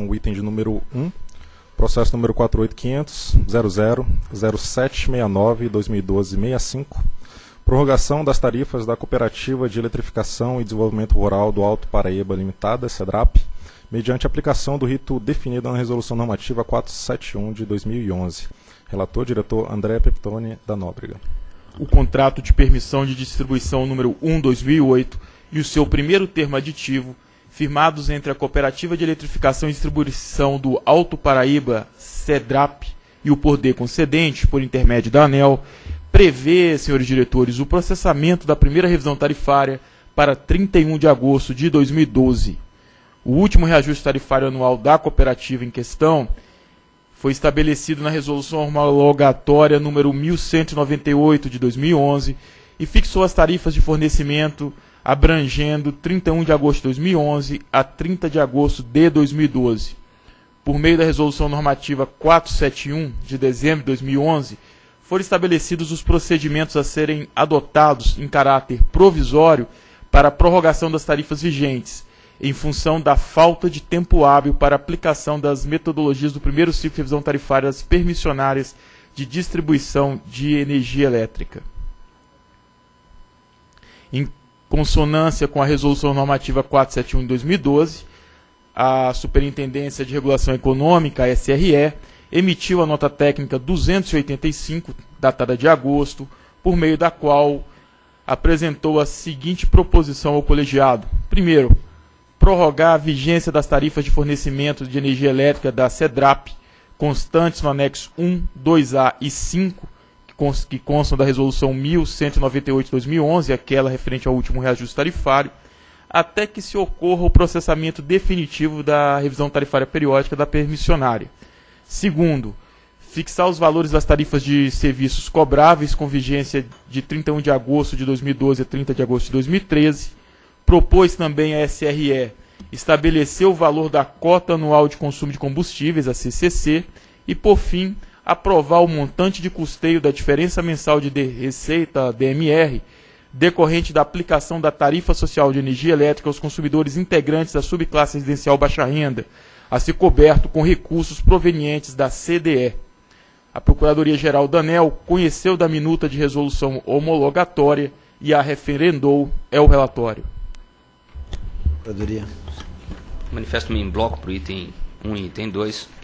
votação o item de número 1, processo número 485000769-2012-65, prorrogação das tarifas da Cooperativa de Eletrificação e Desenvolvimento Rural do Alto Paraíba Limitada, CEDRAP, mediante aplicação do rito definido na Resolução Normativa 471 de 2011. Relator, diretor André Peptoni da Nóbrega. O contrato de permissão de distribuição número 1/2008 e o seu primeiro termo aditivo, firmados entre a Cooperativa de Eletrificação e Distribuição do Alto Paraíba, CEDRAP, e o Poder Concedente, por intermédio da ANEL, prevê, senhores diretores, o processamento da primeira revisão tarifária para 31 de agosto de 2012. O último reajuste tarifário anual da cooperativa em questão foi estabelecido na resolução homologatória número 1198 de 2011 e fixou as tarifas de fornecimento abrangendo 31 de agosto de 2011 a 30 de agosto de 2012. Por meio da resolução normativa 471 de dezembro de 2011, foram estabelecidos os procedimentos a serem adotados em caráter provisório para a prorrogação das tarifas vigentes em função da falta de tempo hábil para aplicação das metodologias do primeiro ciclo de revisão tarifária das permissionárias de distribuição de energia elétrica. Em consonância com a Resolução Normativa 471 de 2012, a Superintendência de Regulação Econômica, a SRE, emitiu a nota técnica 285, datada de agosto, por meio da qual apresentou a seguinte proposição ao colegiado. Primeiro, prorrogar a vigência das tarifas de fornecimento de energia elétrica da CEDRAP, constantes no anexo 1, 2A e 5, que constam da resolução 1198-2011, aquela referente ao último reajuste tarifário, até que se ocorra o processamento definitivo da revisão tarifária periódica da permissionária. Segundo, fixar os valores das tarifas de serviços cobráveis com vigência de 31 de agosto de 2012 a 30 de agosto de 2013 propôs também a SRE estabelecer o valor da cota anual de consumo de combustíveis, a CCC, e, por fim, aprovar o montante de custeio da diferença mensal de receita, DMR, decorrente da aplicação da tarifa social de energia elétrica aos consumidores integrantes da subclasse residencial baixa renda, a ser coberto com recursos provenientes da CDE. A Procuradoria-Geral da ANEL conheceu da minuta de resolução homologatória e a referendou. É o relatório. Procuradoria. Manifesto-me em bloco para o item 1 e item 2.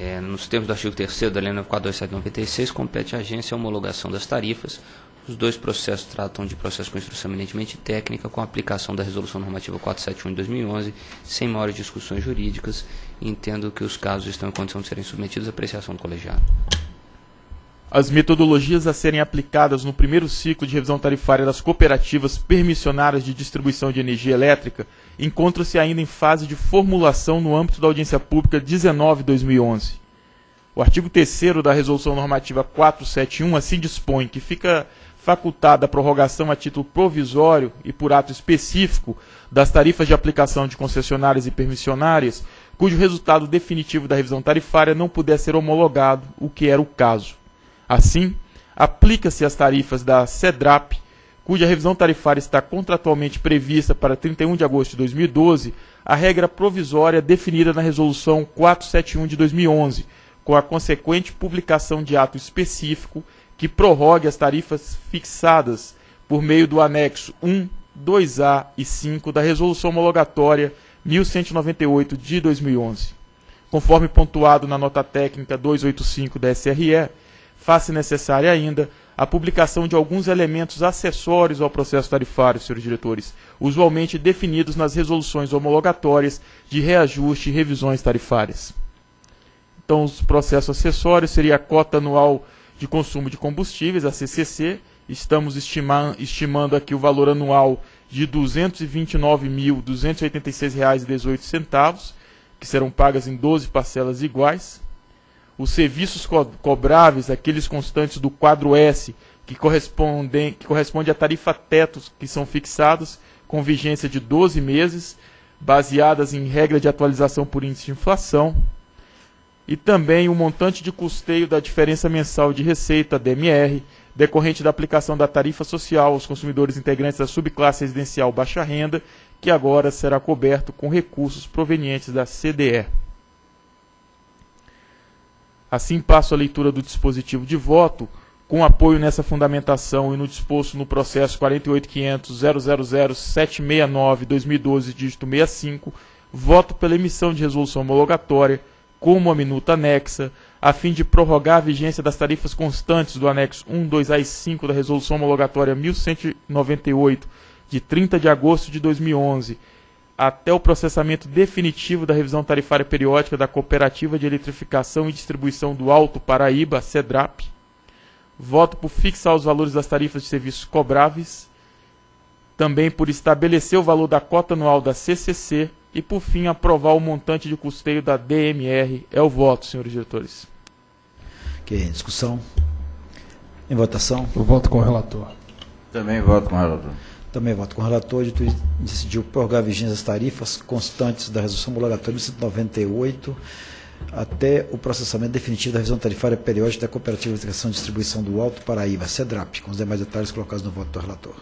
É, nos termos do artigo 3 da Lei 942796, compete à agência a homologação das tarifas. Os dois processos tratam de processo com instrução eminentemente técnica, com aplicação da Resolução Normativa 471 de 2011, sem maiores discussões jurídicas, entendo que os casos estão em condição de serem submetidos à apreciação do colegiado. As metodologias a serem aplicadas no primeiro ciclo de revisão tarifária das cooperativas permissionárias de distribuição de energia elétrica encontram-se ainda em fase de formulação no âmbito da audiência pública 19/2011. O artigo 3 da Resolução Normativa 471 assim dispõe que fica facultada a prorrogação a título provisório e por ato específico das tarifas de aplicação de concessionárias e permissionárias, cujo resultado definitivo da revisão tarifária não puder ser homologado, o que era o caso. Assim, aplica-se às tarifas da CEDRAP, cuja revisão tarifária está contratualmente prevista para 31 de agosto de 2012, a regra provisória definida na Resolução 471 de 2011, com a consequente publicação de ato específico que prorrogue as tarifas fixadas por meio do anexo 1, 2A e 5 da Resolução Homologatória 1198 de 2011. Conforme pontuado na nota técnica 285 da SRE, faz-se necessária ainda a publicação de alguns elementos acessórios ao processo tarifário, senhores diretores, usualmente definidos nas resoluções homologatórias de reajuste e revisões tarifárias. Então, os processos acessórios seria a cota anual de consumo de combustíveis, a CCC. Estamos estima estimando aqui o valor anual de R$ 229.286,18, que serão pagas em 12 parcelas iguais os serviços co cobráveis, aqueles constantes do quadro S, que correspondem que corresponde à tarifa tetos que são fixados com vigência de 12 meses, baseadas em regra de atualização por índice de inflação, e também o montante de custeio da diferença mensal de receita, DMR, decorrente da aplicação da tarifa social aos consumidores integrantes da subclasse residencial baixa renda, que agora será coberto com recursos provenientes da CDE. Assim, passo a leitura do dispositivo de voto, com apoio nessa fundamentação e no disposto no processo 48.500.000.769-2012, dígito 65, voto pela emissão de resolução homologatória, como a minuta anexa, a fim de prorrogar a vigência das tarifas constantes do anexo 1, 2A e 5 da resolução homologatória 1198, de 30 de agosto de 2011, até o processamento definitivo da revisão tarifária periódica da Cooperativa de Eletrificação e Distribuição do Alto Paraíba, CEDRAP. Voto por fixar os valores das tarifas de serviços cobráveis. Também por estabelecer o valor da cota anual da CCC. E, por fim, aprovar o montante de custeio da DMR. É o voto, senhores diretores. Ok, discussão. Em votação. Eu voto com o relator. Também voto com o relator. Também voto com o relator. Isso, decidiu prorrogar a vigência das tarifas constantes da resolução homologatória 198 até o processamento definitivo da revisão tarifária periódica da Cooperativa de Educação e Distribuição do Alto Paraíba, CEDRAP, com os demais detalhes colocados no voto do relator.